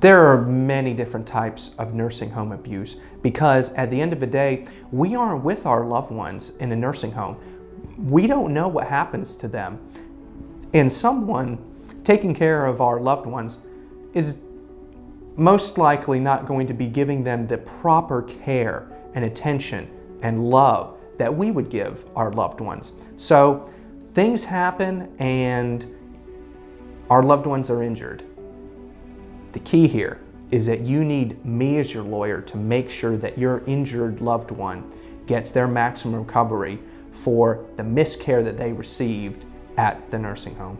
There are many different types of nursing home abuse because at the end of the day, we aren't with our loved ones in a nursing home. We don't know what happens to them. And someone taking care of our loved ones is most likely not going to be giving them the proper care and attention and love that we would give our loved ones. So things happen and our loved ones are injured. The key here is that you need me as your lawyer to make sure that your injured loved one gets their maximum recovery for the miscare that they received at the nursing home.